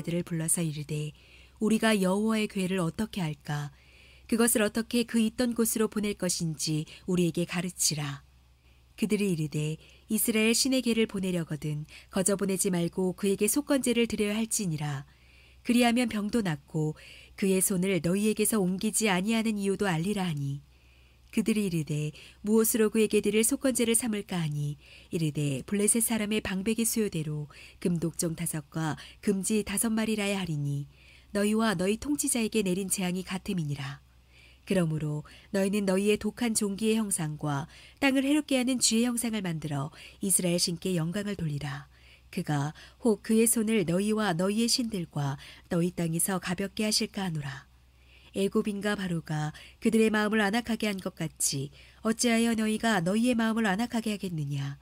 선지자들을 불러서 이르되 우리가 여호와의 괴를 어떻게 할까? 그것을 어떻게 그 있던 곳으로 보낼 것인지 우리에게 가르치라. 그들이 이르되 이스라엘 신의 괴를 보내려거든 거저 보내지 말고 그에게 속건제를 드려야 할지니라. 그리하면 병도 낫고 그의 손을 너희에게서 옮기지 아니하는 이유도 알리라 하니 그들이 이르되 무엇으로 그에게 드릴 속건제를 삼을까 하니? 이르되 블레셋 사람의 방백의 수요대로 금독종 다섯과 금지 다섯 마리라야 하리니 너희와 너희 통치자에게 내린 재앙이 같음이니라. 그러므로 너희는 너희의 독한 종기의 형상과 땅을 해롭게 하는 쥐의 형상을 만들어 이스라엘 신께 영광을 돌리라. 그가 혹 그의 손을 너희와 너희의 신들과 너희 땅에서 가볍게 하실까 하노라 애굽인가 바로가 그들의 마음을 안악하게 한 것 같이 어찌하여 너희가 너희의 마음을 안악하게 하겠느냐?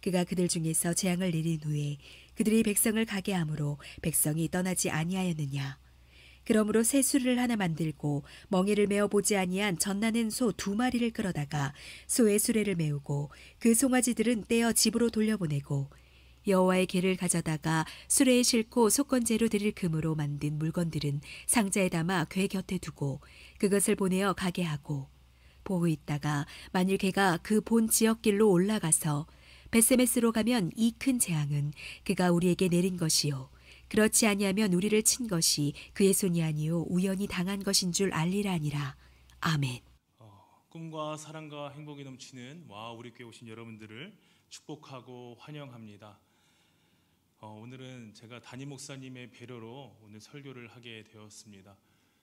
그가 그들 중에서 재앙을 내린 후에 그들이 백성을 가게 함으로 백성이 떠나지 아니하였느냐? 그러므로 새 수를 하나 만들고 멍에를 메어 보지 아니한 전나는 소 두 마리를 끌어다가 소의 수레를 메우고 그 송아지들은 떼어 집으로 돌려보내고 여호와의 개를 가져다가 수레에 싣고 속건제로 드릴 금으로 만든 물건들은 상자에 담아 괴 곁에 두고 그것을 보내어 가게 하고 보고 있다가 만일 개가 그 본 지역길로 올라가서 베세메스로 가면 이 큰 재앙은 그가 우리에게 내린 것이요 그렇지 아니하면 우리를 친 것이 그의 손이 아니요 우연히 당한 것인 줄 알리라니라 아멘. 어, 꿈과 사랑과 행복이 넘치는 와 우리 교회 오신 여러분들을 축복하고 환영합니다. 어, 오늘은 제가 담임 목사님의 배려로 오늘 설교를 하게 되었습니다.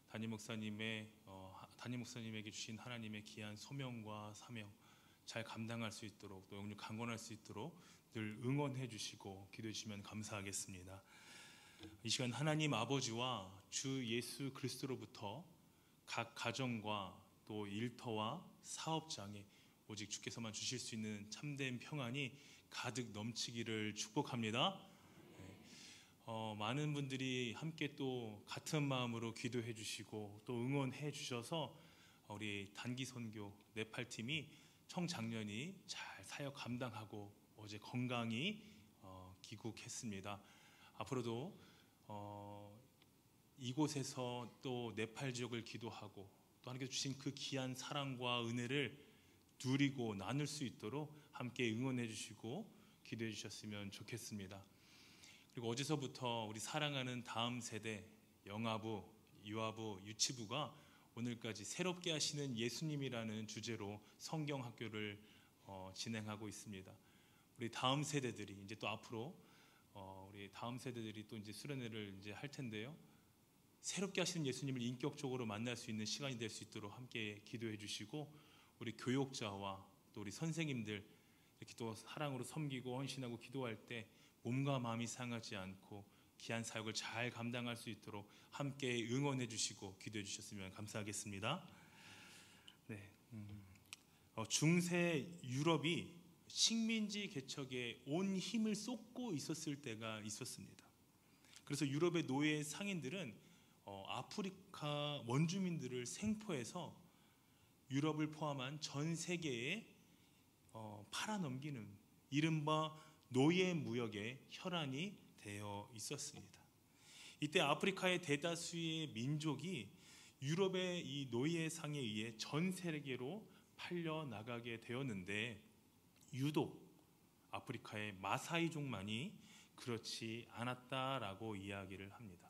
담임 목사님의 어, 담임 목사님에게 주신 하나님의 귀한 소명과 사명 잘 감당할 수 있도록 또 영육 강건할 수 있도록 늘 응원해 주시고 기도해 주시면 감사하겠습니다. 이 시간 하나님 아버지와 주 예수 그리스도로부터 각 가정과 또 일터와 사업장에 오직 주께서만 주실 수 있는 참된 평안이 가득 넘치기를 축복합니다. 어, 많은 분들이 함께 또 같은 마음으로 기도해 주시고 또 응원해 주셔서 우리 단기 선교 네팔 팀이 청작년이 잘 사역 감당하고 어제 건강히 어, 귀국했습니다. 앞으로도 어, 이곳에서 또 네팔 지역을 기도하고 또 하나님께서 주신 그 귀한 사랑과 은혜를 누리고 나눌 수 있도록 함께 응원해 주시고 기도해 주셨으면 좋겠습니다. 그리고 어제서부터 우리 사랑하는 다음 세대 영아부, 유아부, 유치부가 오늘까지 새롭게 하시는 예수님이라는 주제로 성경 학교를 어, 진행하고 있습니다. 우리 다음 세대들이 이제 또 앞으로 어, 우리 다음 세대들이 또 이제 수련회를 이제 할 텐데요. 새롭게 하시는 예수님을 인격적으로 만날 수 있는 시간이 될 수 있도록 함께 기도해 주시고 우리 교육자와 또 우리 선생님들 이렇게 또 사랑으로 섬기고 헌신하고 기도할 때 몸과 마음이 상하지 않고 귀한 사역을 잘 감당할 수 있도록 함께 응원해 주시고 기도해 주셨으면 감사하겠습니다. 네, 음, 어, 중세 유럽이 식민지 개척에 온 힘을 쏟고 있었을 때가 있었습니다. 그래서 유럽의 노예 상인들은 어, 아프리카 원주민들을 생포해서 유럽을 포함한 전 세계에 어, 팔아넘기는 이른바 노예 무역의 혈안이 되어 있었습니다. 이때 아프리카의 대다수의 민족이 유럽의 이 노예상에 의해 전 세계로 팔려 나가게 되었는데 유독 아프리카의 마사이족만이 그렇지 않았다라고 이야기를 합니다.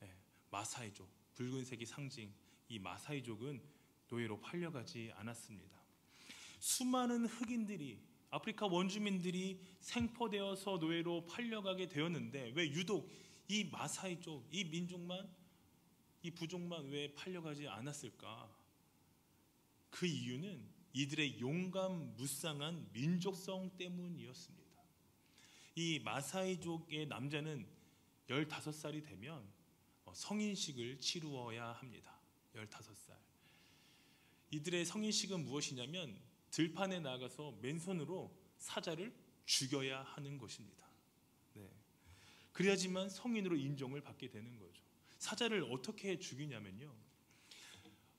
네, 마사이족, 붉은색이 상징 이 마사이족은 노예로 팔려가지 않았습니다. 수많은 흑인들이 아프리카 원주민들이 생포되어서 노예로 팔려가게 되었는데 왜 유독 이 마사이족, 이 민족만, 이 부족만 왜 팔려가지 않았을까? 그 이유는 이들의 용감 무쌍한 민족성 때문이었습니다. 이 마사이족의 남자는 15살이 되면 어, 성인식을 치루어야 합니다. 15살. 이들의 성인식은 무엇이냐면 들판에 나가서 맨손으로 사자를 죽여야 하는 것입니다. 네. 그래야지만 성인으로 인정을 받게 되는 거죠. 사자를 어떻게 죽이냐면요.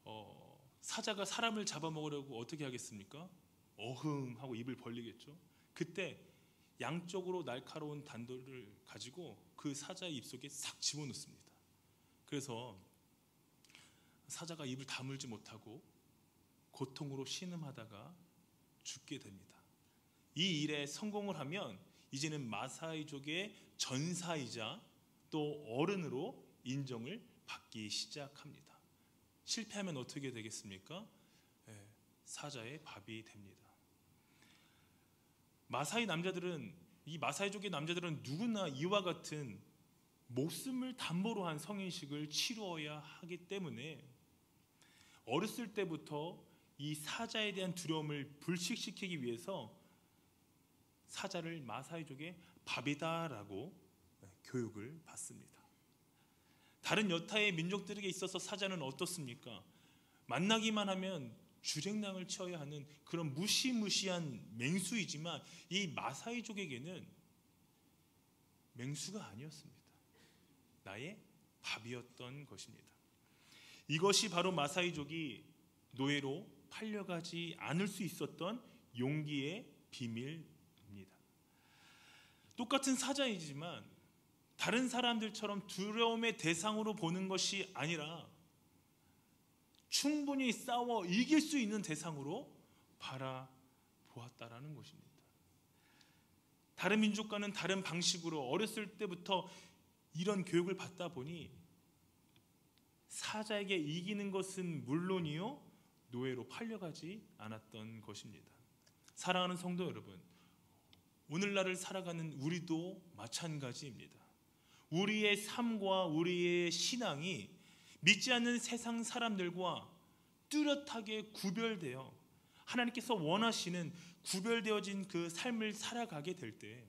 어, 사자가 사람을 잡아먹으려고 어떻게 하겠습니까? 어흥 하고 입을 벌리겠죠. 그때 양쪽으로 날카로운 단도를 가지고 그 사자의 입속에 싹 집어넣습니다. 그래서 사자가 입을 다물지 못하고 고통으로 신음하다가 죽게 됩니다. 이 일에 성공을 하면 이제는 마사이족의 전사이자 또 어른으로 인정을 받기 시작합니다. 실패하면 어떻게 되겠습니까? 예, 사자의 밥이 됩니다. 마사이 남자들은 이 마사이족의 남자들은 누구나 이와 같은 목숨을 담보로 한 성인식을 치루어야 하기 때문에 어렸을 때부터 이 사자에 대한 두려움을 불식시키기 위해서 사자를 마사이족의 밥이다라고 교육을 받습니다. 다른 여타의 민족들에게 있어서 사자는 어떻습니까? 만나기만 하면 주랭랑을 치어야 하는 그런 무시무시한 맹수이지만 이 마사이족에게는 맹수가 아니었습니다. 나의 밥이었던 것입니다. 이것이 바로 마사이족이 노예로 팔려가지 않을 수 있었던 용기의 비밀입니다. 똑같은 사자이지만 다른 사람들처럼 두려움의 대상으로 보는 것이 아니라 충분히 싸워 이길 수 있는 대상으로 바라보았다라는 것입니다. 다른 민족과는 다른 방식으로 어렸을 때부터 이런 교육을 받다 보니 사자에게 이기는 것은 물론이요 노예로 팔려가지 않았던 것입니다. 사랑하는 성도 여러분, 오늘날을 살아가는 우리도 마찬가지입니다. 우리의 삶과 우리의 신앙이 믿지 않는 세상 사람들과 뚜렷하게 구별되어 하나님께서 원하시는 구별되어진 그 삶을 살아가게 될 때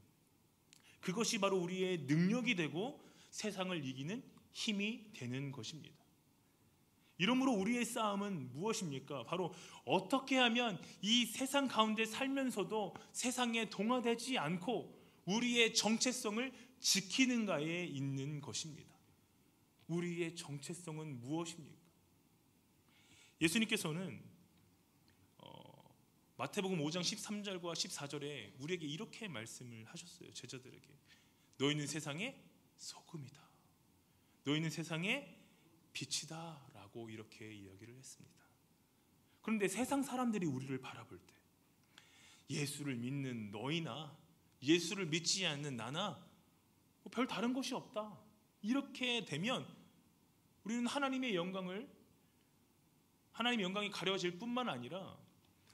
그것이 바로 우리의 능력이 되고 세상을 이기는 힘이 되는 것입니다. 이러므로 우리의 싸움은 무엇입니까? 바로 어떻게 하면 이 세상 가운데 살면서도 세상에 동화되지 않고 우리의 정체성을 지키는가에 있는 것입니다. 우리의 정체성은 무엇입니까? 예수님께서는 어, 마태복음 5장 13절과 14절에 우리에게 이렇게 말씀을 하셨어요. 제자들에게 너희는 세상의 소금이다. 너희는 세상의 빛이다 라고 이렇게 이야기를 했습니다. 그런데 세상 사람들이 우리를 바라볼 때 예수를 믿는 너희나 예수를 믿지 않는 나나 별 다른 것이 없다. 이렇게 되면 우리는 하나님의 영광을 하나님의 영광이 가려질 뿐만 아니라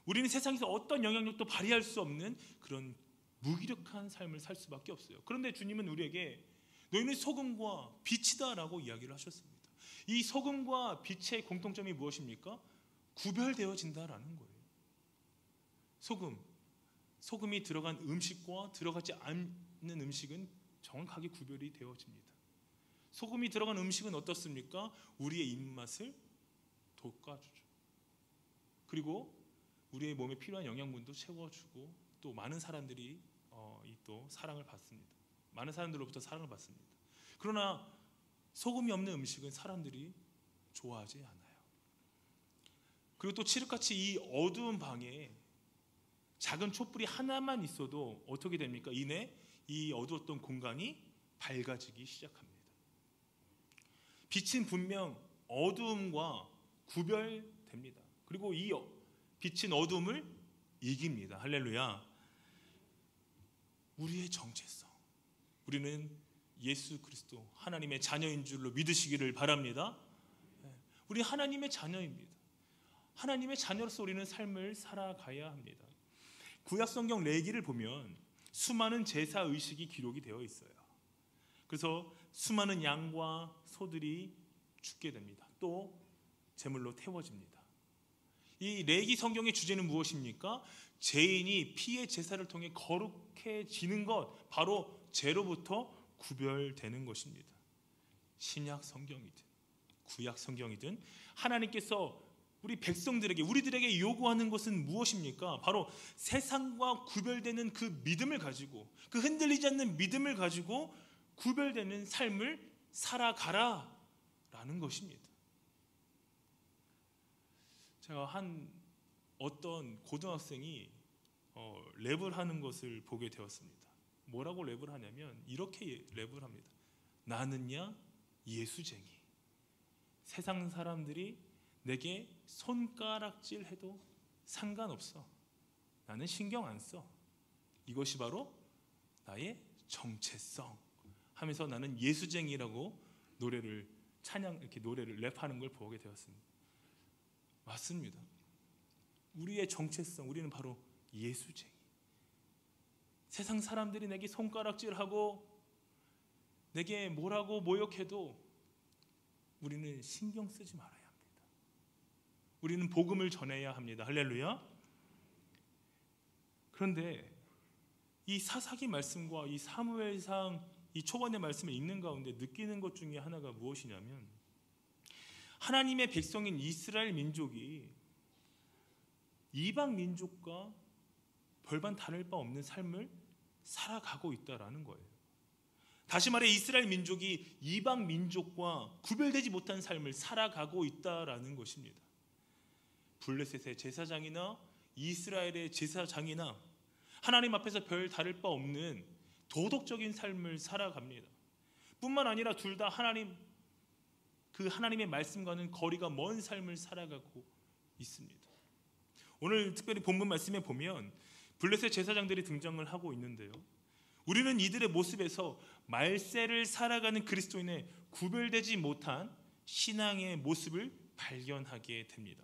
우리는 세상에서 어떤 영향력도 발휘할 수 없는 그런 무기력한 삶을 살 수밖에 없어요. 그런데 주님은 우리에게 너희는 소금과 빛이다라고 이야기를 하셨습니다. 이 소금과 빛의 공통점이 무엇입니까? 구별되어진다라는 거예요. 소금, 소금이 들어간 음식과 들어가지 않는 음식은 정확하게 구별이 되어집니다. 소금이 들어간 음식은 어떻습니까? 우리의 입맛을 돋궈주죠. 그리고 우리의 몸에 필요한 영양분도 채워주고 또 많은 사람들이 어, 또 사랑을 받습니다. 많은 사람들로부터 사랑을 받습니다. 그러나 소금이 없는 음식은 사람들이 좋아하지 않아요. 그리고 또 칠흑같이 이 어두운 방에 작은 촛불이 하나만 있어도 어떻게 됩니까? 이내 이 어두웠던 공간이 밝아지기 시작합니다. 빛은 분명 어두움과 구별됩니다. 그리고 이 빛은 어두움을 이깁니다. 할렐루야. 우리의 정체성. 우리는 예수 그리스도 하나님의 자녀인 줄로 믿으시기를 바랍니다. 네. 우리 하나님의 자녀입니다. 하나님의 자녀로서 우리는 삶을 살아가야 합니다. 구약 성경 레기를 보면 수많은 제사 의식이 기록이 되어 있어요. 그래서 수많은 양과 소들이 죽게 됩니다. 또 제물로 태워집니다. 이 레기 성경의 주제는 무엇입니까? 죄인이 피의 제사를 통해 거룩해지는 것, 바로 죄로부터 구별되는 것입니다. 신약 성경이든 구약 성경이든 하나님께서 우리 백성들에게 우리들에게 요구하는 것은 무엇입니까? 바로 세상과 구별되는 그 믿음을 가지고 그 흔들리지 않는 믿음을 가지고 구별되는 삶을 살아가라 라는 것입니다. 제가 한 어떤 고등학생이 어, 랩을 하는 것을 보게 되었습니다. 뭐라고 랩을 하냐면 이렇게 랩을 합니다. 나는야 예수쟁이. 세상 사람들이 내게 손가락질 해도 상관없어. 나는 신경 안 써. 이것이 바로 나의 정체성. 하면서 나는 예수쟁이라고 노래를 찬양 이렇게 노래를 랩하는 걸 보게 되었습니다. 맞습니다. 우리의 정체성, 우리는 바로 예수쟁이. 세상 사람들이 내게 손가락질하고 내게 뭐라고 모욕해도 우리는 신경 쓰지 말아야 합니다. 우리는 복음을 전해야 합니다. 할렐루야. 그런데 이 사사기 말씀과 이 사무엘상 이 초반의 말씀에 있는 가운데 느끼는 것 중에 하나가 무엇이냐면 하나님의 백성인 이스라엘 민족이 이방 민족과 별반 다를 바 없는 삶을 살아가고 있다라는 거예요. 다시 말해 이스라엘 민족이 이방 민족과 구별되지 못한 삶을 살아가고 있다라는 것입니다. 블레셋의 제사장이나 이스라엘의 제사장이나 하나님 앞에서 별 다를 바 없는 도덕적인 삶을 살아갑니다. 뿐만 아니라 둘 다 하나님 그 하나님의 말씀과는 거리가 먼 삶을 살아가고 있습니다. 오늘 특별히 본문 말씀에 보면 블레셋 제사장들이 등장을 하고 있는데요. 우리는 이들의 모습에서 말세를 살아가는 그리스도인의 구별되지 못한 신앙의 모습을 발견하게 됩니다.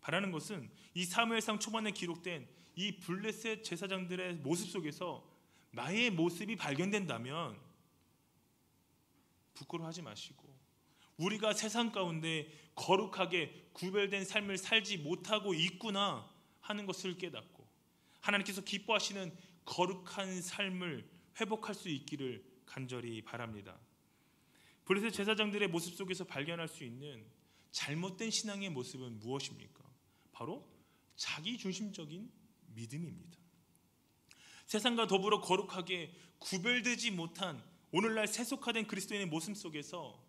바라는 것은 이 사무엘상 초반에 기록된 이 블레셋 제사장들의 모습 속에서 나의 모습이 발견된다면 부끄러워하지 마시고 우리가 세상 가운데 거룩하게 구별된 삶을 살지 못하고 있구나 하는 것을 깨닫고 하나님께서 기뻐하시는 거룩한 삶을 회복할 수 있기를 간절히 바랍니다. 블레셋 제사장들의 모습 속에서 발견할 수 있는 잘못된 신앙의 모습은 무엇입니까? 바로 자기 중심적인 믿음입니다. 세상과 더불어 거룩하게 구별되지 못한 오늘날 세속화된 그리스도인의 모습 속에서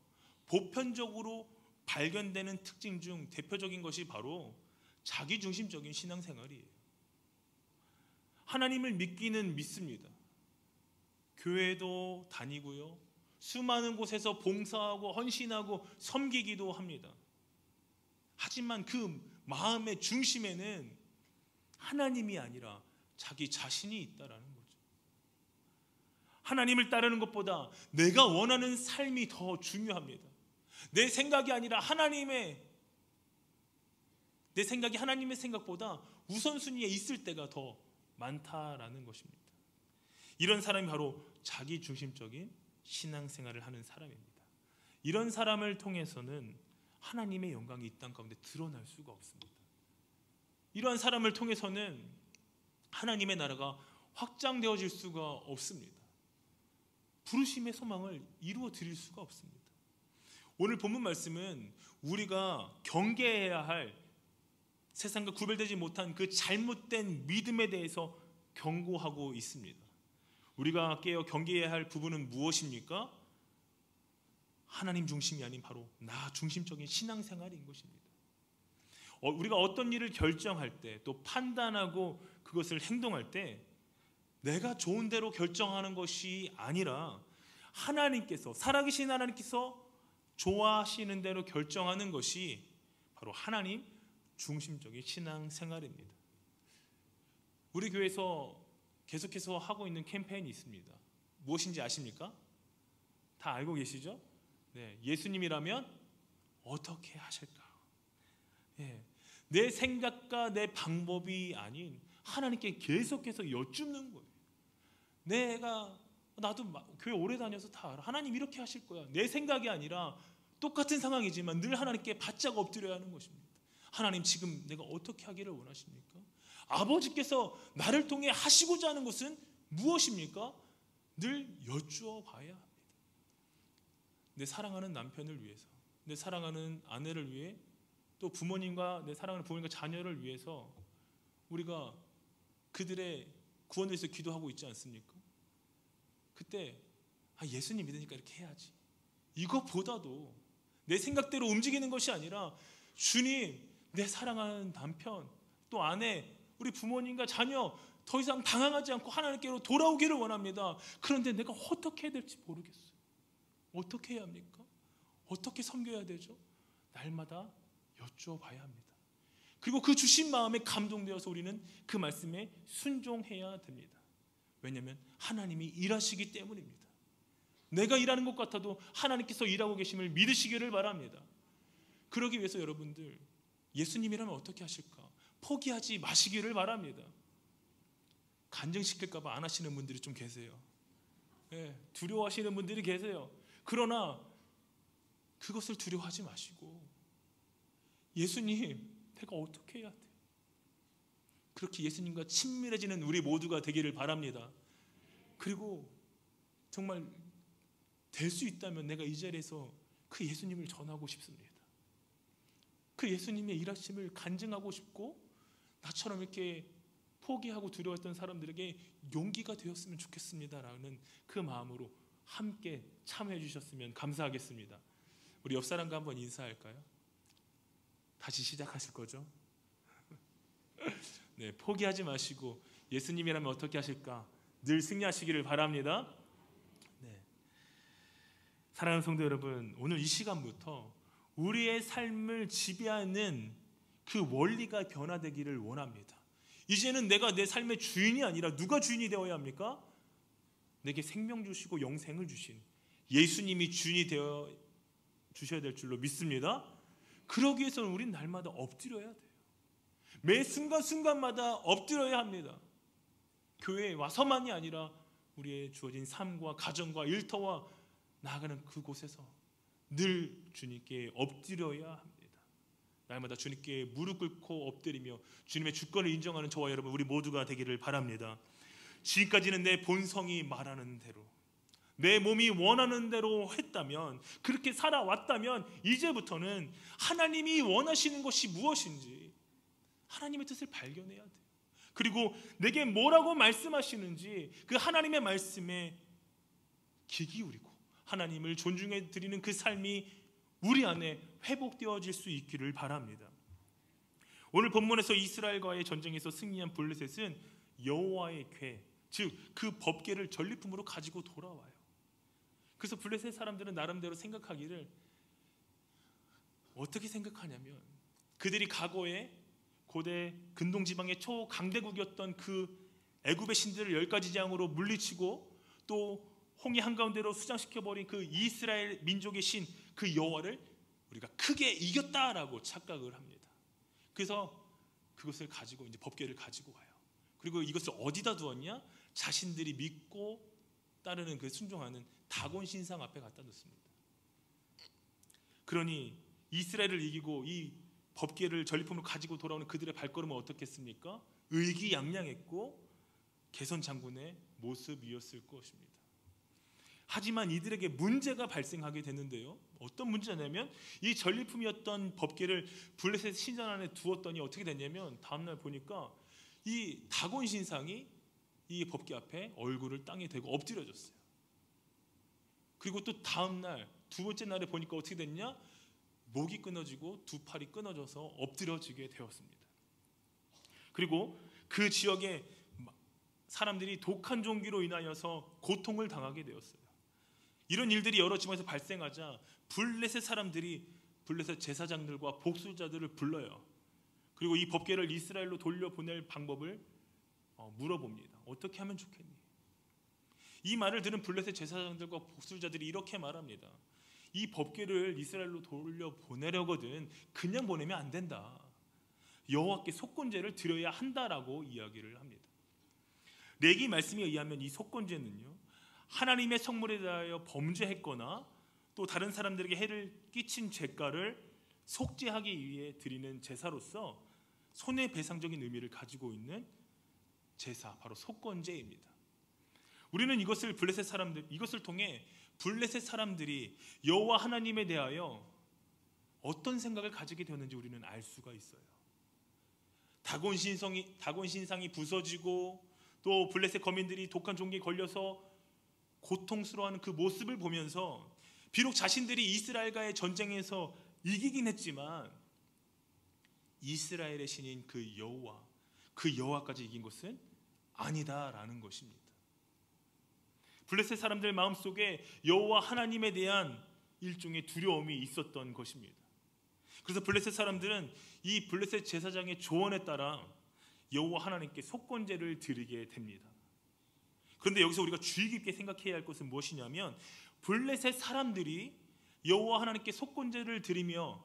보편적으로 발견되는 특징 중 대표적인 것이 바로 자기 중심적인 신앙생활이에요. 하나님을 믿기는 믿습니다. 교회도 다니고요. 수많은 곳에서 봉사하고 헌신하고 섬기기도 합니다. 하지만 그 마음의 중심에는 하나님이 아니라 자기 자신이 있다라는 거죠. 하나님을 따르는 것보다 내가 원하는 삶이 더 중요합니다. 내 생각이 아니라 하나님의 내 생각이 하나님의 생각보다 우선순위에 있을 때가 더 많다라는 것입니다. 이런 사람이 바로 자기 중심적인 신앙생활을 하는 사람입니다. 이런 사람을 통해서는 하나님의 영광이 이 땅 가운데 드러날 수가 없습니다. 이러한 사람을 통해서는 하나님의 나라가 확장되어질 수가 없습니다. 부르심의 소망을 이루어 드릴 수가 없습니다. 오늘 본문 말씀은 우리가 경계해야 할 세상과 구별되지 못한 그 잘못된 믿음에 대해서 경고하고 있습니다. 우리가 깨어 경계해야 할 부분은 무엇입니까? 하나님 중심이 아닌 바로 나 중심적인 신앙생활인 것입니다. 어, 우리가 어떤 일을 결정할 때 또 판단하고 그것을 행동할 때 내가 좋은 대로 결정하는 것이 아니라 하나님께서 살아계신 하나님께서 좋아하시는 대로 결정하는 것이 바로 하나님 중심적인 신앙 생활입니다. 우리 교회에서 계속해서 하고 있는 캠페인이 있습니다. 무엇인지 아십니까? 다 알고 계시죠? 네, 예수님이라면 어떻게 하실까? 예, 내 생각과 내 방법이 아닌 하나님께 계속해서 여쭙는 거예요. 내가 나도 교회 오래 다녀서 다 알아. 하나님 이렇게 하실 거야. 내 생각이 아니라 똑같은 상황이지만 늘 하나님께 바짝 엎드려야 하는 것입니다. 하나님 지금 내가 어떻게 하기를 원하십니까? 아버지께서 나를 통해 하시고자 하는 것은 무엇입니까? 늘 여쭈어 봐야 합니다. 내 사랑하는 남편을 위해서, 내 사랑하는 아내를 위해, 또 부모님과 내 사랑하는 부모님과 자녀를 위해서 우리가 그들의 구원을 위해서 기도하고 있지 않습니까? 그때 아, 예수님 믿으니까 이렇게 해야지. 이것보다도 내 생각대로 움직이는 것이 아니라 주님, 내 사랑하는 남편, 또 아내, 우리 부모님과 자녀 더 이상 방황하지 않고 하나님께로 돌아오기를 원합니다. 그런데 내가 어떻게 해야 될지 모르겠어요. 어떻게 해야 합니까? 어떻게 섬겨야 되죠? 날마다 여쭈어봐야 합니다. 그리고 그 주신 마음에 감동되어서 우리는 그 말씀에 순종해야 됩니다. 왜냐하면 하나님이 일하시기 때문입니다. 내가 일하는 것 같아도 하나님께서 일하고 계심을 믿으시기를 바랍니다. 그러기 위해서 여러분들 예수님이라면 어떻게 하실까? 포기하지 마시기를 바랍니다. 간증시킬까봐 안 하시는 분들이 좀 계세요. 네, 두려워하시는 분들이 계세요. 그러나 그것을 두려워하지 마시고 예수님, 내가 어떻게 해야 돼? 그렇게 예수님과 친밀해지는 우리 모두가 되기를 바랍니다. 그리고 정말 될 수 있다면 내가 이 자리에서 그 예수님을 전하고 싶습니다. 그 예수님의 일하심을 간증하고 싶고 나처럼 이렇게 포기하고 두려웠던 사람들에게 용기가 되었으면 좋겠습니다라는 그 마음으로 함께 참여해 주셨으면 감사하겠습니다. 우리 옆 사람과 한번 인사할까요? 다시 시작하실 거죠? 네, 포기하지 마시고 예수님이라면 어떻게 하실까? 늘 승리하시기를 바랍니다. 네. 사랑하는 성도 여러분, 오늘 이 시간부터 우리의 삶을 지배하는 그 원리가 변화되기를 원합니다. 이제는 내가 내 삶의 주인이 아니라 누가 주인이 되어야 합니까? 내게 생명 주시고 영생을 주신 예수님이 주인이 되어 주셔야 될 줄로 믿습니다. 그러기 위해서는 우린 날마다 엎드려야 돼요. 매 순간순간마다 엎드려야 합니다. 교회에 와서만이 아니라 우리의 주어진 삶과 가정과 일터와 나아가는 그곳에서 늘 주님께 엎드려야 합니다. 날마다 주님께 무릎 꿇고 엎드리며 주님의 주권을 인정하는 저와 여러분 우리 모두가 되기를 바랍니다. 지금까지는 내 본성이 말하는 대로 내 몸이 원하는 대로 했다면 그렇게 살아왔다면 이제부터는 하나님이 원하시는 것이 무엇인지 하나님의 뜻을 발견해야 돼요. 그리고 내게 뭐라고 말씀하시는지 그 하나님의 말씀에 귀 기울이고 하나님을 존중해 드리는 그 삶이 우리 안에 회복되어질 수 있기를 바랍니다. 오늘 본문에서 이스라엘과의 전쟁에서 승리한 블레셋은 여호와의 궤, 즉 그 법궤를 전리품으로 가지고 돌아와요. 그래서 블레셋 사람들은 나름대로 생각하기를 어떻게 생각하냐면 그들이 과거에 고대 근동 지방의 초강대국이었던 그 애굽의 신들을 열 가지 재앙으로 물리치고 또 홍해 한가운데로 수장시켜 버린 그 이스라엘 민족의 신 그 여호와를 우리가 크게 이겼다라고 착각을 합니다. 그래서 그것을 가지고 이제 법궤를 가지고 가요. 그리고 이것을 어디다 두었냐? 자신들이 믿고 따르는 그 순종하는 다곤 신상 앞에 갖다 놓습니다. 그러니 이스라엘을 이기고 이 법궤를 전리품으로 가지고 돌아오는 그들의 발걸음은 어떻겠습니까? 의기양양했고 개선 장군의 모습이었을 것입니다. 하지만 이들에게 문제가 발생하게 되는데요. 어떤 문제냐면 이 전리품이었던 법궤를 블레셋 신전 안에 두었더니 어떻게 됐냐면 다음날 보니까 이 다곤 신상이 이 법궤 앞에 얼굴을 땅에 대고 엎드려졌어요. 그리고 또 다음날 두 번째 날에 보니까 어떻게 됐냐? 목이 끊어지고 두 팔이 끊어져서 엎드려지게 되었습니다. 그리고 그 지역에 사람들이 독한 종기로 인하여서 고통을 당하게 되었어요. 이런 일들이 여러 지방에서 발생하자 블레셋 사람들이 블레셋 제사장들과 복술자들을 불러요. 그리고 이 법궤를 이스라엘로 돌려보낼 방법을 어, 물어봅니다. 어떻게 하면 좋겠니? 이 말을 들은 블레셋 제사장들과 복술자들이 이렇게 말합니다. 이 법궤를 이스라엘로 돌려보내려거든 그냥 보내면 안 된다. 여호와께 속건제를 드려야 한다라고 이야기를 합니다. 레기 말씀에 의하면 이 속건제는요. 하나님의 성물에 대하여 범죄했거나 또 다른 사람들에게 해를 끼친 죄가를 속죄하기 위해 드리는 제사로서 손해배상적인 의미를 가지고 있는 제사 바로 속건제입니다. 우리는 이것을 블레셋 사람들 이것을 통해 블레셋 사람들이 여호와 하나님에 대하여 어떤 생각을 가지게 되었는지 우리는 알 수가 있어요. 다곤 신성이 다곤 신상이 부서지고 또 블레셋 거민들이 독한 종기에 걸려서 고통스러워하는 그 모습을 보면서 비록 자신들이 이스라엘과의 전쟁에서 이기긴 했지만 이스라엘의 신인 그 여호와 그 여호와까지 이긴 것은 아니다라는 것입니다. 블레셋 사람들 마음속에 여호와 하나님에 대한 일종의 두려움이 있었던 것입니다. 그래서 블레셋 사람들은 이 블레셋 제사장의 조언에 따라 여호와 하나님께 속건제를 드리게 됩니다. 그런데 여기서 우리가 주의 깊게 생각해야 할 것은 무엇이냐면 블레셋 사람들이 여호와 하나님께 속건제를 드리며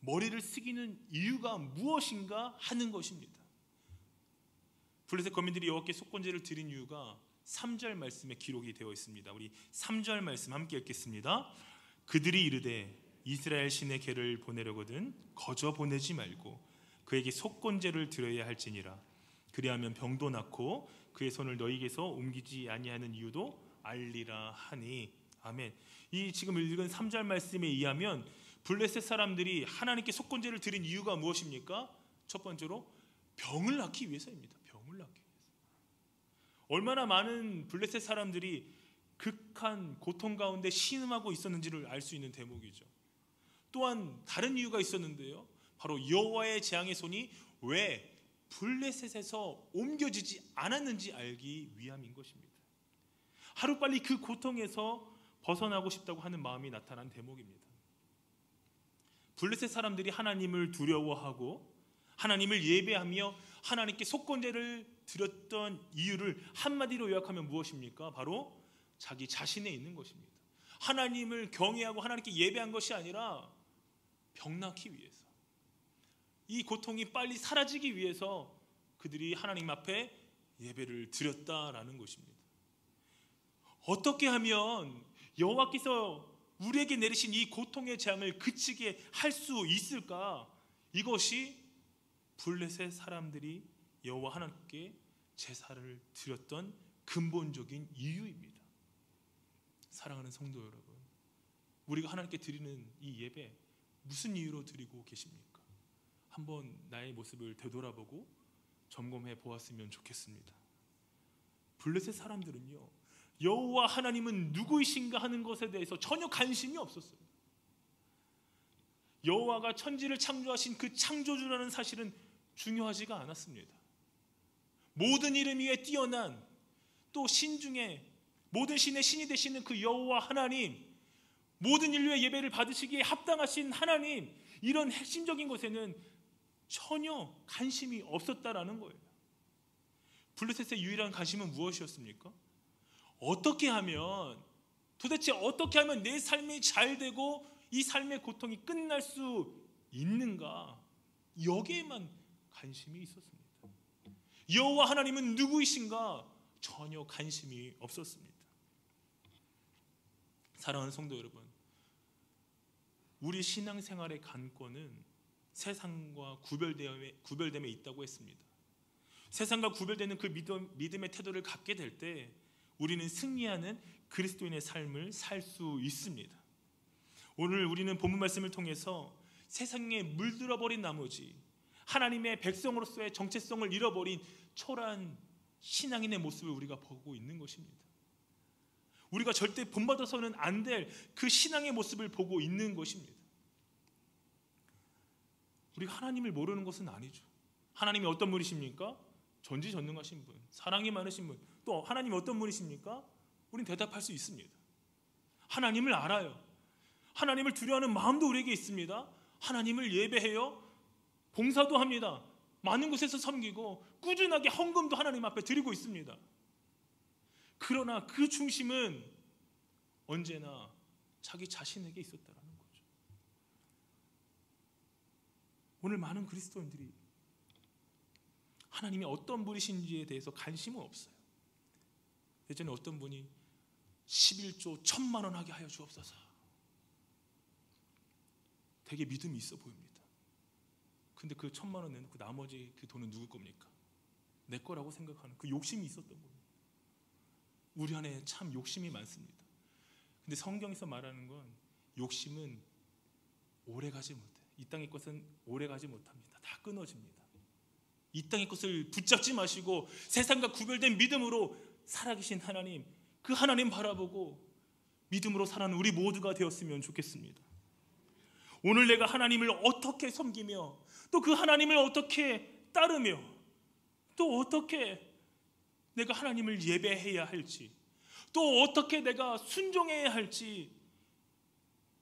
머리를 숙이는 이유가 무엇인가 하는 것입니다. 블레셋 거민들이 여호와께 속건제를 드린 이유가 3절 말씀에 기록이 되어 있습니다. 우리 3절 말씀 함께 읽겠습니다. 그들이 이르되 이스라엘 신의 개를 보내려거든 거저 보내지 말고 그에게 속건제를 드려야 할지니라 그리하면 병도 낫고 그의 손을 너희에게서 옮기지 아니하는 이유도 알리라 하니 아멘. 이 지금 읽은 3절 말씀에 의하면 블레셋 사람들이 하나님께 속건제를 드린 이유가 무엇입니까? 첫 번째로 병을 낫기 위해서입니다. 병을 낫기 위해서. 얼마나 많은 블레셋 사람들이 극한 고통 가운데 신음하고 있었는지를 알 수 있는 대목이죠. 또한 다른 이유가 있었는데요. 바로 여호와의 재앙의 손이 왜 블레셋에서 옮겨지지 않았는지 알기 위함인 것입니다. 하루빨리 그 고통에서 벗어나고 싶다고 하는 마음이 나타난 대목입니다. 블레셋 사람들이 하나님을 두려워하고 하나님을 예배하며 하나님께 속건제를 드렸던 이유를 한마디로 요약하면 무엇입니까? 바로 자기 자신에 있는 것입니다. 하나님을 경외하고 하나님께 예배한 것이 아니라 병나기 위해서 이 고통이 빨리 사라지기 위해서 그들이 하나님 앞에 예배를 드렸다라는 것입니다. 어떻게 하면 여호와께서 우리에게 내리신 이 고통의 재앙을 그치게 할 수 있을까? 이것이 블레셋 사람들이 여호와 하나님께 제사를 드렸던 근본적인 이유입니다. 사랑하는 성도 여러분, 우리가 하나님께 드리는 이 예배 무슨 이유로 드리고 계십니까? 한번 나의 모습을 되돌아보고 점검해 보았으면 좋겠습니다. 블레셋 사람들은요. 여호와 하나님은 누구이신가 하는 것에 대해서 전혀 관심이 없었어요. 여호와가 천지를 창조하신 그 창조주라는 사실은 중요하지가 않았습니다. 모든 이름 위에 뛰어난 또 신 중에 모든 신의 신이 되시는 그 여호와 하나님, 모든 인류의 예배를 받으시기에 합당하신 하나님, 이런 핵심적인 것에는 전혀 관심이 없었다라는 거예요. 블루셋의 유일한 관심은 무엇이었습니까? 어떻게 하면 도대체 어떻게 하면 내 삶이 잘 되고 이 삶의 고통이 끝날 수 있는가? 여기에만 관심이 있었습니다. 여호와 하나님은 누구이신가? 전혀 관심이 없었습니다. 사랑하는 성도 여러분, 우리 신앙생활의 관건은 세상과 구별됨에, 구별됨에 있다고 했습니다. 세상과 구별되는 그 믿음, 믿음의 태도를 갖게 될 때 우리는 승리하는 그리스도인의 삶을 살 수 있습니다. 오늘 우리는 본문 말씀을 통해서 세상에 물들어 버린 나머지 하나님의 백성으로서의 정체성을 잃어버린 초라한 신앙인의 모습을 우리가 보고 있는 것입니다. 우리가 절대 본받아서는 안 될 그 신앙의 모습을 보고 있는 것입니다. 우리가 하나님을 모르는 것은 아니죠. 하나님이 어떤 분이십니까? 전지전능하신 분, 사랑이 많으신 분. 또 하나님이 어떤 분이십니까? 우린 대답할 수 있습니다. 하나님을 알아요. 하나님을 두려워하는 마음도 우리에게 있습니다. 하나님을 예배해요. 봉사도 합니다. 많은 곳에서 섬기고 꾸준하게 헌금도 하나님 앞에 드리고 있습니다. 그러나 그 중심은 언제나 자기 자신에게 있었다라는 거죠. 오늘 많은 그리스도인들이 하나님이 어떤 분이신지에 대해서 관심은 없어요. 예전에 어떤 분이 11조 천만 원 하게 하여 주옵소서. 되게 믿음이 있어 보입니다. 근데 그 천만 원 내놓고 나머지 그 돈은 누구 겁니까? 내 거라고 생각하는 그 욕심이 있었던 겁니다. 우리 안에 참 욕심이 많습니다. 근데 성경에서 말하는 건 욕심은 오래 가지 못해. 이 땅의 것은 오래 가지 못합니다. 다 끊어집니다. 이 땅의 것을 붙잡지 마시고 세상과 구별된 믿음으로 살아계신 하나님, 그 하나님 바라보고 믿음으로 살아는 우리 모두가 되었으면 좋겠습니다. 오늘 내가 하나님을 어떻게 섬기며 또 그 하나님을 어떻게 따르며 또 어떻게 내가 하나님을 예배해야 할지 또 어떻게 내가 순종해야 할지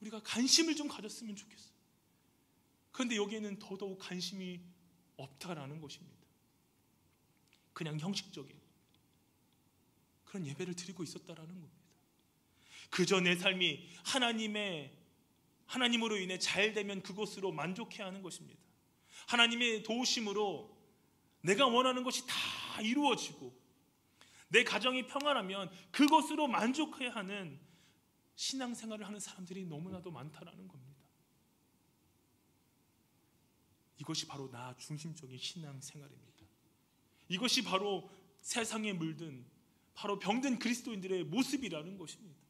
우리가 관심을 좀 가졌으면 좋겠어요. 그런데 여기에는 더더욱 관심이 없다라는 것입니다. 그냥 형식적인 그런 예배를 드리고 있었다라는 겁니다. 그저 내 삶이 하나님의 하나님으로 인해 잘 되면 그것으로 만족해야 하는 것입니다. 하나님의 도우심으로 내가 원하는 것이 다 이루어지고 내 가정이 평안하면 그것으로 만족해야 하는 신앙생활을 하는 사람들이 너무나도 많다라는 겁니다. 이것이 바로 나 중심적인 신앙 생활입니다. 이것이 바로 세상에 물든 바로 병든 그리스도인들의 모습이라는 것입니다.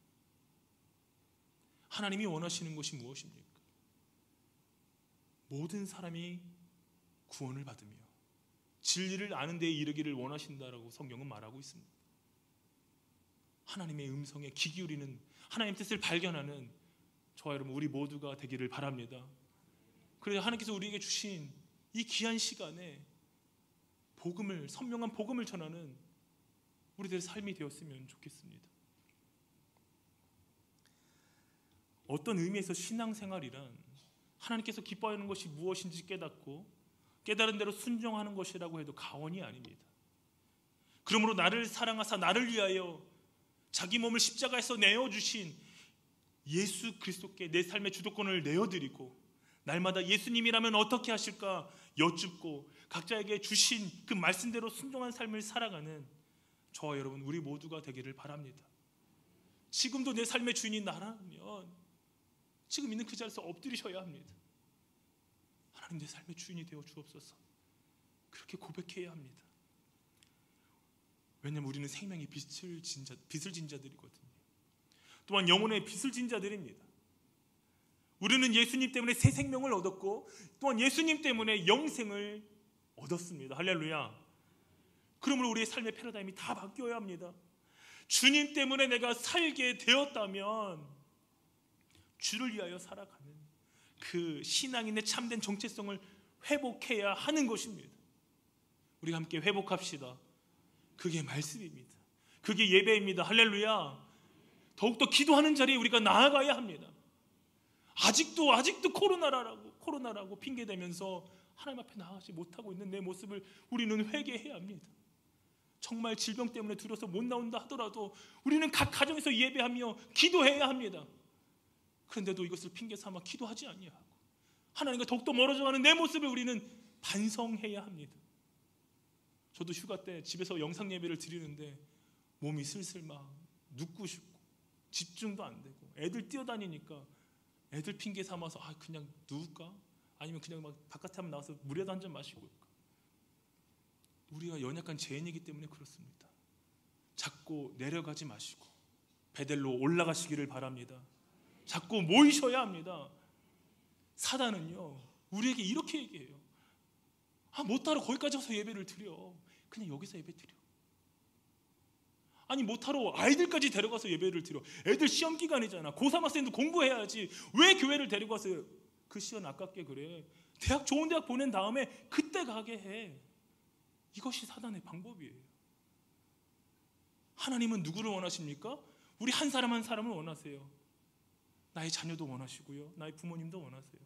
하나님이 원하시는 것이 무엇입니까? 모든 사람이 구원을 받으며 진리를 아는 데 이르기를 원하신다라고 성경은 말하고 있습니다. 하나님의 음성에 귀 기울이는 하나님 뜻을 발견하는 저와 여러분 우리 모두가 되기를 바랍니다. 그래서 하나님께서 우리에게 주신 이 귀한 시간에 복음을 선명한 복음을 전하는 우리들의 삶이 되었으면 좋겠습니다. 어떤 의미에서 신앙생활이란 하나님께서 기뻐하는 것이 무엇인지 깨닫고 깨달은 대로 순종하는 것이라고 해도 가원이 아닙니다. 그러므로 나를 사랑하사 나를 위하여 자기 몸을 십자가에서 내어 주신 예수 그리스도께 내 삶의 주도권을 내어 드리고 날마다 예수님이라면 어떻게 하실까 여쭙고 각자에게 주신 그 말씀대로 순종한 삶을 살아가는 저와 여러분 우리 모두가 되기를 바랍니다. 지금도 내 삶의 주인이 나라면 지금 있는 그 자리에서 엎드리셔야 합니다. 하나님 내 삶의 주인이 되어 주옵소서. 그렇게 고백해야 합니다. 왜냐하면 우리는 생명의 빛을 진 자, 빛을 진 자들이거든요. 또한 영혼의 빛을 진 자들입니다. 우리는 예수님 때문에 새 생명을 얻었고 또한 예수님 때문에 영생을 얻었습니다. 할렐루야. 그러므로 우리의 삶의 패러다임이 다 바뀌어야 합니다. 주님 때문에 내가 살게 되었다면 주를 위하여 살아가는 그 신앙인의 참된 정체성을 회복해야 하는 것입니다. 우리 함께 회복합시다. 그게 말씀입니다. 그게 예배입니다. 할렐루야. 더욱더 기도하는 자리에 우리가 나아가야 합니다. 아직도 아직도 코로나라고 코로나라고 핑계 대면서 하나님 앞에 나아가지 못하고 있는 내 모습을 우리는 회개해야 합니다. 정말 질병 때문에 두려서 못 나온다 하더라도 우리는 각 가정에서 예배하며 기도해야 합니다. 그런데도 이것을 핑계 삼아 기도하지 아니하고 하나님과 더욱더 멀어져가는 내 모습을 우리는 반성해야 합니다. 저도 휴가 때 집에서 영상 예배를 드리는데 몸이 슬슬 막 눕고 싶고 집중도 안 되고 애들 뛰어다니니까 애들 핑계 삼아서 아 그냥 누울까? 아니면 그냥 막 바깥에 한번 나와서 물에도 한 잔 마시고? 우리가 연약한 죄인이기 때문에 그렇습니다. 자꾸 내려가지 마시고 베델로 올라가시기를 바랍니다. 자꾸 모이셔야 합니다. 사단은요 우리에게 이렇게 얘기해요. 아, 못하러 거기까지 와서 예배를 드려. 그냥 여기서 예배 드려. 아니 못하러 아이들까지 데려가서 예배를 드려. 애들 시험 기간이잖아. 고3 학생도 공부해야지. 왜 교회를 와서 그 시간 아깝게 그래. 대학 좋은 대학 보낸 다음에 그때 가게 해. 이것이 사단의 방법이에요. 하나님은 누구를 원하십니까? 우리 한 사람 한 사람을 원하세요. 나의 자녀도 원하시고요. 나의 부모님도 원하세요.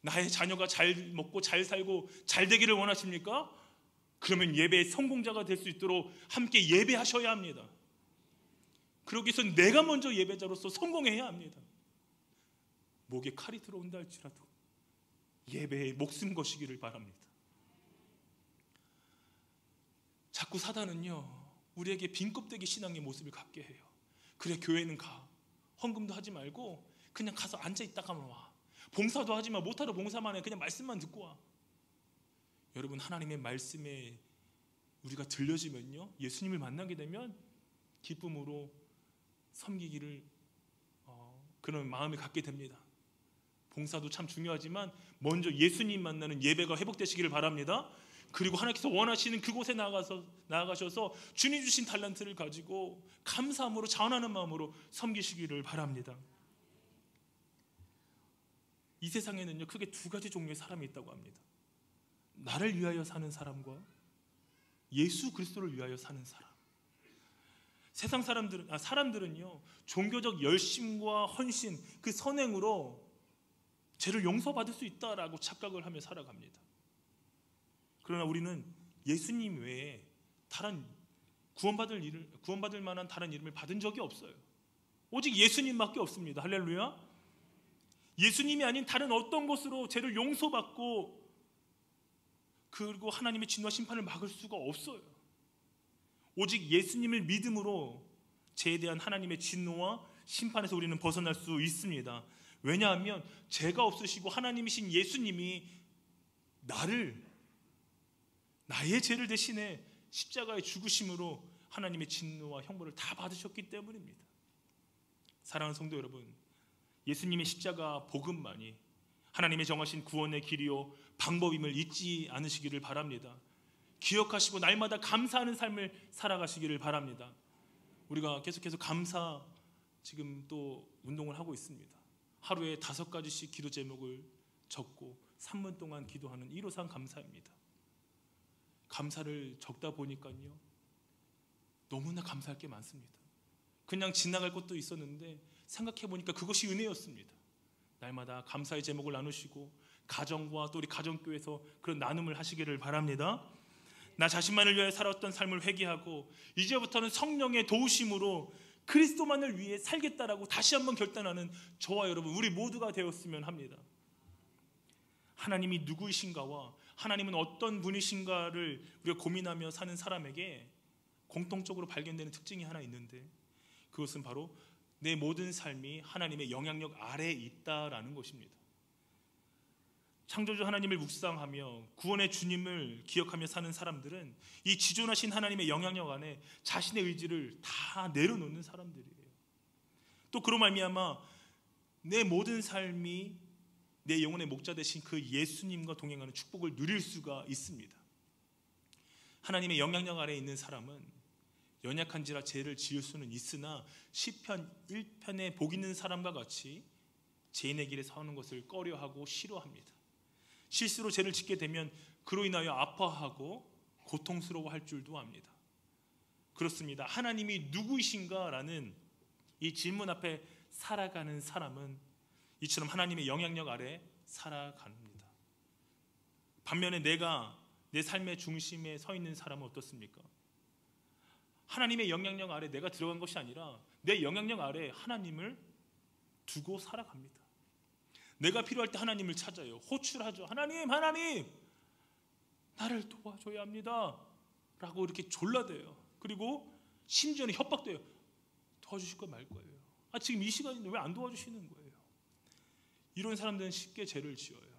나의 자녀가 잘 먹고 잘 살고 잘 되기를 원하십니까? 그러면 예배의 성공자가 될 수 있도록 함께 예배하셔야 합니다. 그러기 위해서 내가 먼저 예배자로서 성공해야 합니다. 목에 칼이 들어온다 할지라도 예배에 목숨 거시기를 바랍니다. 자꾸 사단은요 우리에게 빈껍데기 신앙의 모습을 갖게 해요. 그래 교회는 가 헌금도 하지 말고 그냥 가서 앉아 있다가만 와. 봉사도 하지 마 못하러 봉사만 해 그냥 말씀만 듣고 와. 여러분 하나님의 말씀에 우리가 들려지면요 예수님을 만나게 되면 기쁨으로 섬기기를 어, 그런 마음을 갖게 됩니다. 봉사도 참 중요하지만 먼저 예수님 만나는 예배가 회복되시기를 바랍니다. 그리고 하나님께서 원하시는 그곳에 나가서 나가셔서 주님 주신 달란트를 가지고 감사함으로 자원하는 마음으로 섬기시기를 바랍니다. 이 세상에는요 크게 두 가지 종류의 사람이 있다고 합니다. 나를 위하여 사는 사람과 예수 그리스도를 위하여 사는 사람. 세상 사람들은 아, 사람들은요 종교적 열심과 헌신 그 선행으로 죄를 용서받을 수 있다라고 착각을 하며 살아갑니다. 그러나 우리는 예수님 외에 다른 구원받을 일을 구원받을 만한 다른 이름을 받은 적이 없어요. 오직 예수님밖에 없습니다. 할렐루야. 예수님이 아닌 다른 어떤 것으로 죄를 용서받고 그리고 하나님의 진노와 심판을 막을 수가 없어요. 오직 예수님을 믿음으로 죄에 대한 하나님의 진노와 심판에서 우리는 벗어날 수 있습니다. 왜냐하면 죄가 없으시고 하나님이신 예수님이 나를 나의 죄를 대신해 십자가의 죽으심으로 하나님의 진노와 형벌을 다 받으셨기 때문입니다. 사랑하는 성도 여러분, 예수님의 십자가 복음만이 하나님의 정하신 구원의 길이요 방법임을 잊지 않으시기를 바랍니다. 기억하시고 날마다 감사하는 삶을 살아가시기를 바랍니다. 우리가 계속해서 감사 지금 또 운동을 하고 있습니다. 하루에 다섯 가지씩 기도 제목을 적고 3분 동안 기도하는 1호상 감사입니다. 감사를 적다 보니까요. 너무나 감사할 게 많습니다. 그냥 지나갈 것도 있었는데 생각해 보니까 그것이 은혜였습니다. 날마다 감사의 제목을 나누시고 가정과 또 우리 가정교회에서 그런 나눔을 하시기를 바랍니다. 나 자신만을 위해 살았던 삶을 회개하고 이제부터는 성령의 도우심으로 그리스도만을 위해 살겠다라고 다시 한번 결단하는 저와 여러분 우리 모두가 되었으면 합니다. 하나님이 누구이신가와 하나님은 어떤 분이신가를 우리가 고민하며 사는 사람에게 공통적으로 발견되는 특징이 하나 있는데 그것은 바로 내 모든 삶이 하나님의 영향력 아래에 있다라는 것입니다. 창조주 하나님을 묵상하며 구원의 주님을 기억하며 사는 사람들은 이 지존하신 하나님의 영향력 안에 자신의 의지를 다 내려놓는 사람들이에요. 또 그로 말미암아 내 모든 삶이 내 영혼의 목자 되신 그 예수님과 동행하는 축복을 누릴 수가 있습니다. 하나님의 영향력 아래에 있는 사람은 연약한지라 죄를 지을 수는 있으나 시편 1편에 복 있는 사람과 같이 죄인의 길에 서는 것을 꺼려하고 싫어합니다. 실수로 죄를 짓게 되면 그로 인하여 아파하고 고통스러워할 줄도 압니다. 그렇습니다. 하나님이 누구이신가라는 이 질문 앞에 살아가는 사람은 이처럼 하나님의 영향력 아래 살아갑니다. 반면에 내가 내 삶의 중심에 서 있는 사람은 어떻습니까? 하나님의 영향력 아래 내가 들어간 것이 아니라 내 영향력 아래 하나님을 두고 살아갑니다. 내가 필요할 때 하나님을 찾아요. 호출하죠. 하나님, 하나님, 나를 도와줘야 합니다. 라고 이렇게 졸라대요. 그리고 심지어는 협박돼요. 도와주실 거 말 거예요. 아, 지금 이 시간인데 왜 안 도와주시는 거예요? 이런 사람들은 쉽게 죄를 지어요.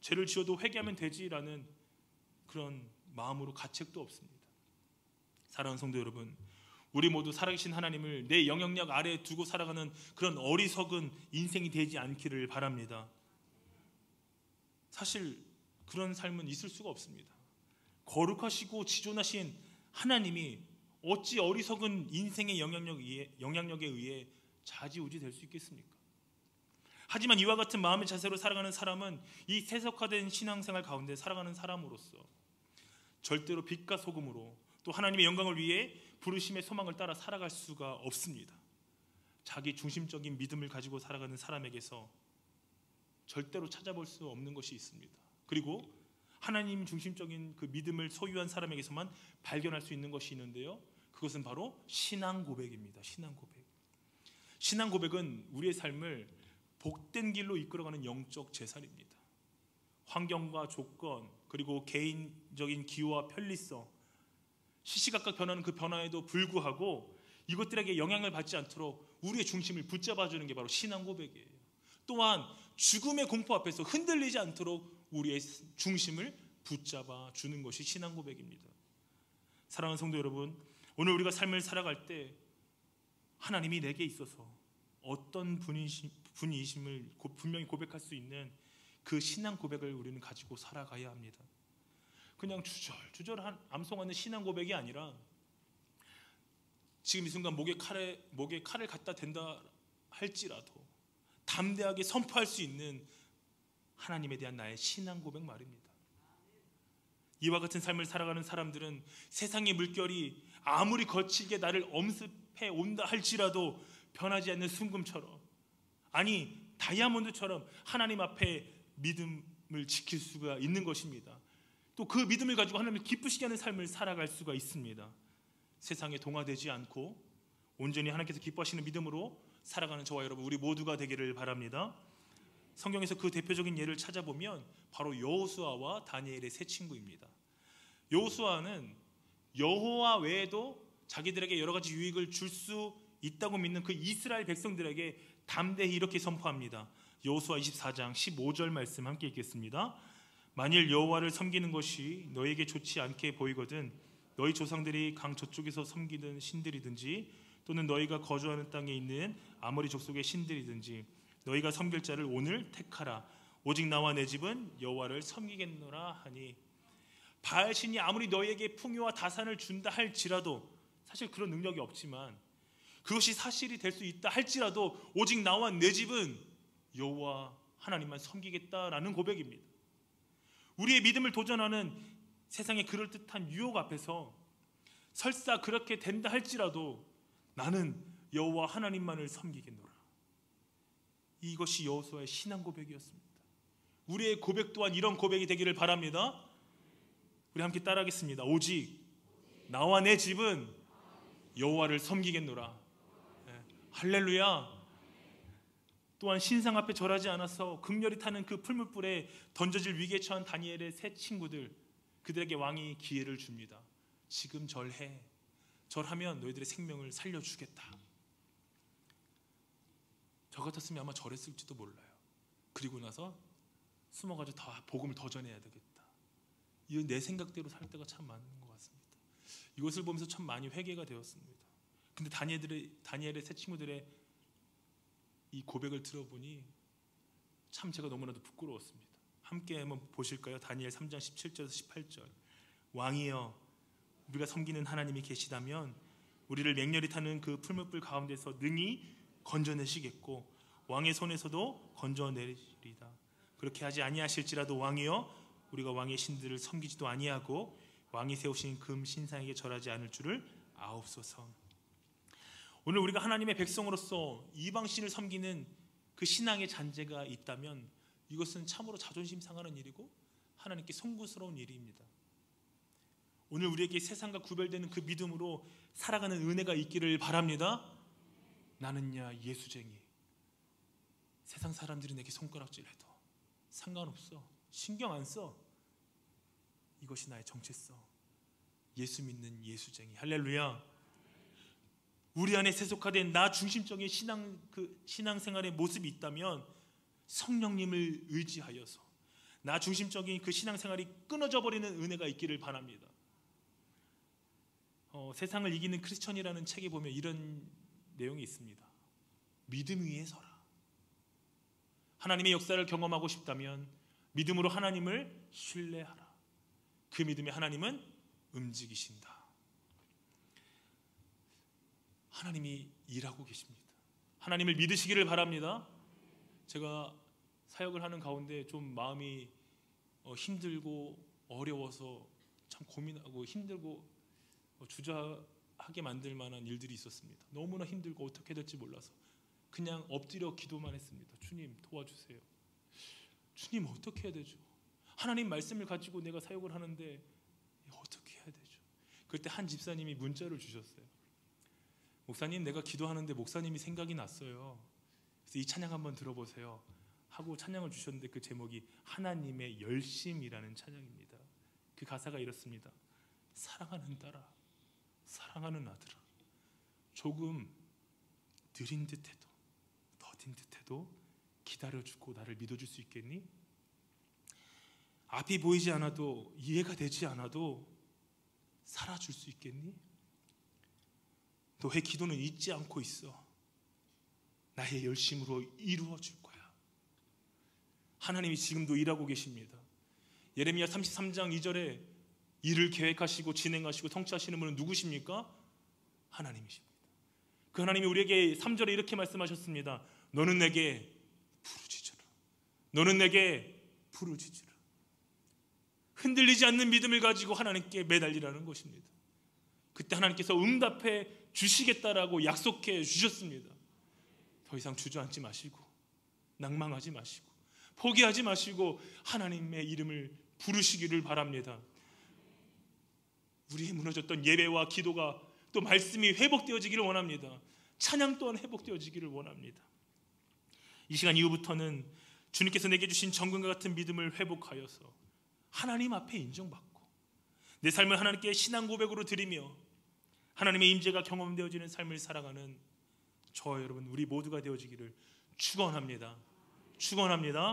죄를 지어도 회개하면 되지라는 그런 마음으로 가책도 없습니다. 사랑하는 성도 여러분, 우리 모두 살아계신 하나님을 내 영향력 아래에 두고 살아가는 그런 어리석은 인생이 되지 않기를 바랍니다. 사실 그런 삶은 있을 수가 없습니다. 거룩하시고 지존하신 하나님이 어찌 어리석은 인생의 영향력에 의해 자지우지 될 수 있겠습니까? 하지만 이와 같은 마음의 자세로 살아가는 사람은 이 세속화된 신앙생활 가운데 살아가는 사람으로서 절대로 빛과 소금으로 또 하나님의 영광을 위해 부르심의 소망을 따라 살아갈 수가 없습니다. 자기 중심적인 믿음을 가지고 살아가는 사람에게서 절대로 찾아볼 수 없는 것이 있습니다. 그리고 하나님 중심적인 그 믿음을 소유한 사람에게서만 발견할 수 있는 것이 있는데요. 그것은 바로 신앙 고백입니다. 신앙 고백. 신앙 고백은 우리의 삶을 복된 길로 이끌어가는 영적 재산입니다. 환경과 조건 그리고 개인적인 기호와 편리성 시시각각 변하는 그 변화에도 불구하고 이것들에게 영향을 받지 않도록 우리의 중심을 붙잡아 주는 게 바로 신앙 고백이에요. 또한 죽음의 공포 앞에서 흔들리지 않도록 우리의 중심을 붙잡아 주는 것이 신앙 고백입니다. 사랑하는 성도 여러분, 오늘 우리가 삶을 살아갈 때 하나님이 내게 있어서 어떤 분이심을 분명히 고백할 수 있는 그 신앙 고백을 우리는 가지고 살아가야 합니다. 그냥 주절주절한 암송하는 신앙 고백이 아니라 지금 이 순간 목에 칼에 목에 칼을 갖다 댄다 할지라도 담대하게 선포할 수 있는 하나님에 대한 나의 신앙 고백 말입니다. 이와 같은 삶을 살아가는 사람들은 세상의 물결이 아무리 거칠게 나를 엄습해 온다 할지라도 변하지 않는 순금처럼 아니 다이아몬드처럼 하나님 앞에 믿음을 지킬 수가 있는 것입니다. 또 그 믿음을 가지고 하나님을 기쁘시게 하는 삶을 살아갈 수가 있습니다. 세상에 동화되지 않고 온전히 하나님께서 기뻐하시는 믿음으로 살아가는 저와 여러분 우리 모두가 되기를 바랍니다. 성경에서 그 대표적인 예를 찾아보면 바로 여호수아와 다니엘의 세 친구입니다. 여호수아는 여호와 외에도 자기들에게 여러 가지 유익을 줄 수 있다고 믿는 그 이스라엘 백성들에게 담대히 이렇게 선포합니다. 여호수아 24장 15절 말씀 함께 읽겠습니다. 만일 여호와를 섬기는 것이 너에게 좋지 않게 보이거든 너희 조상들이 강 저쪽에서 섬기던 신들이든지 또는 너희가 거주하는 땅에 있는 아모리 족속의 신들이든지 너희가 섬길 자를 오늘 택하라 오직 나와 내 집은 여호와를 섬기겠노라 하니 바알 신이 아무리 너희에게 풍요와 다산을 준다 할지라도 사실 그런 능력이 없지만 그것이 사실이 될 수 있다 할지라도 오직 나와 내 집은 여호와 하나님만 섬기겠다라는 고백입니다. 우리의 믿음을 도전하는 세상의 그럴듯한 유혹 앞에서 설사 그렇게 된다 할지라도 나는 여호와 하나님만을 섬기겠노라. 이것이 여호수아의 신앙 고백이었습니다. 우리의 고백 또한 이런 고백이 되기를 바랍니다. 우리 함께 따라하겠습니다. 오직 나와 내 집은 여호와를 섬기겠노라. 네. 할렐루야. 또한 신상 앞에 절하지 않아서 극렬히 타는 그 풀물불에 던져질 위기에 처한 다니엘의 세 친구들 그들에게 왕이 기회를 줍니다. 지금 절해. 절하면 너희들의 생명을 살려주겠다. 저 같았으면 아마 절했을지도 몰라요. 그리고 나서 숨어가지고 다 복음을 더 전해야 되겠다. 이건 내 생각대로 살 때가 참 많은 것 같습니다. 이것을 보면서 참 많이 회개가 되었습니다. 근데 다니엘의 다니엘의 새 친구들의 이 고백을 들어보니 참 제가 너무나도 부끄러웠습니다. 함께 한번 보실까요? 다니엘 3장 17절에서 18절. 왕이여 우리가 섬기는 하나님이 계시다면 우리를 맹렬히 타는 그 풀무불 가운데서 능히 건져내시겠고 왕의 손에서도 건져내리리다. 그렇게 하지 아니하실지라도 왕이여 우리가 왕의 신들을 섬기지도 아니하고 왕이 세우신 금 신상에게 절하지 않을 줄을 아옵소서. 오늘 우리가 하나님의 백성으로서 이방 신을 섬기는 그 신앙의 잔재가 있다면 이것은 참으로 자존심 상하는 일이고 하나님께 송구스러운 일입니다. 오늘 우리에게 세상과 구별되는 그 믿음으로 살아가는 은혜가 있기를 바랍니다. 나는야 예수쟁이. 세상 사람들이 내게 손가락질해도 상관없어. 신경 안 써. 이것이 나의 정체성. 예수 믿는 예수쟁이. 할렐루야. 우리 안에 세속화된 나 중심적인 신앙 그 신앙생활의 모습이 있다면 성령님을 의지하여서 나 중심적인 그 신앙생활이 끊어져 버리는 은혜가 있기를 바랍니다. 어, 세상을 이기는 크리스천이라는 책에 보면 이런 내용이 있습니다. 믿음 위에 서라. 하나님의 역사를 경험하고 싶다면 믿음으로 하나님을 신뢰하라. 그 믿음에 하나님은 움직이신다. 하나님이 일하고 계십니다. 하나님을 믿으시기를 바랍니다. 제가 사역을 하는 가운데 좀 마음이 어, 힘들고 어려워서 참 고민하고 힘들고 어, 주저하게 만들 만한 일들이 있었습니다. 너무나 힘들고 어떻게 될지 몰라서 그냥 엎드려 기도만 했습니다. 주님 도와주세요. 주님 어떻게 해야 되죠? 하나님 말씀을 가지고 내가 사역을 하는데 어떻게 해야 되죠? 그때 한 집사님이 문자를 주셨어요. 목사님 내가 기도하는데 목사님이 생각이 났어요. 그래서 이 찬양 한번 들어보세요. 하고 찬양을 주셨는데 그 제목이 하나님의 열심이라는 찬양입니다. 그 가사가 이렇습니다. 사랑하는 딸아, 사랑하는 아들아, 조금 느린 듯해도 더딘 듯해도 기다려주고 나를 믿어줄 수 있겠니? 앞이 보이지 않아도 이해가 되지 않아도 살아줄 수 있겠니? 너의 기도는 잊지 않고 있어. 나의 열심으로 이루어 줄 거야. 하나님이 지금도 일하고 계십니다. 예레미야 33장 2절에 일을 계획하시고 진행하시고 성취하시는 분은 누구십니까? 하나님이십니다. 그 하나님이 우리에게 3절에 이렇게 말씀하셨습니다. 너는 내게 부르짖으라. 너는 내게 부르짖으라. 흔들리지 않는 믿음을 가지고 하나님께 매달리라는 것입니다. 그때 하나님께서 응답해 주시겠다라고 약속해 주셨습니다. 더 이상 주저앉지 마시고 낭망하지 마시고 포기하지 마시고 하나님의 이름을 부르시기를 바랍니다. 우리의 무너졌던 예배와 기도가 또 말씀이 회복되어지기를 원합니다. 찬양 또한 회복되어지기를 원합니다. 이 시간 이후부터는 주님께서 내게 주신 정금과 같은 믿음을 회복하여서 하나님 앞에 인정받고 내 삶을 하나님께 신앙 고백으로 드리며 하나님의 임재가 경험되어지는 삶을 살아가는 저와 여러분 우리 모두가 되어지기를 축원합니다. 축원합니다.